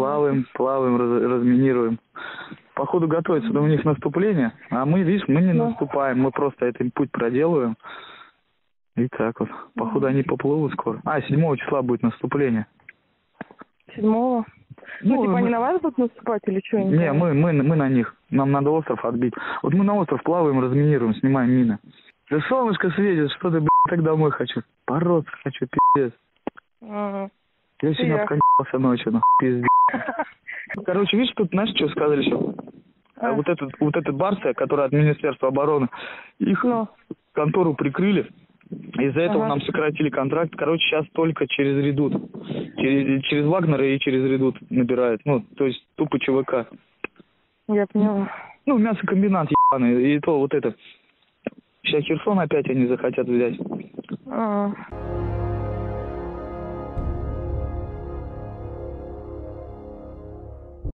плаваем, плаваем, раз- разминируем. Походу готовится, но у них наступление, а мы, видишь, мы не Да. наступаем, мы просто этот путь проделываем. И так вот. Походу они поплывут скоро. А, 7 числа будет наступление. Седьмого. Ну, Ну, типа мы- они на вас будут наступать или что? Не, мы, мы, мы на них. Нам надо остров отбить. Вот мы на остров плаваем, разминируем, снимаем мины. Да солнышко светит, что ты, блядь, так домой хочу. Бороться хочу, пиздец. Ага. Я сегодня обкончался ночью, нахуй, пиздец. Короче, видишь, тут, знаешь, что сказали еще? А. Вот этот, вот этот Барция, который от Министерства обороны, их Ну. контору прикрыли. Из-за этого Ага. нам сократили контракт. Короче, сейчас только через редут. Через, через Вагнера и через редут набирают. Ну, то есть тупо ЧВК. Я поняла. Ну, мясокомбинат ебаный. И то вот это. Сейчас Херсон опять они захотят взять. А.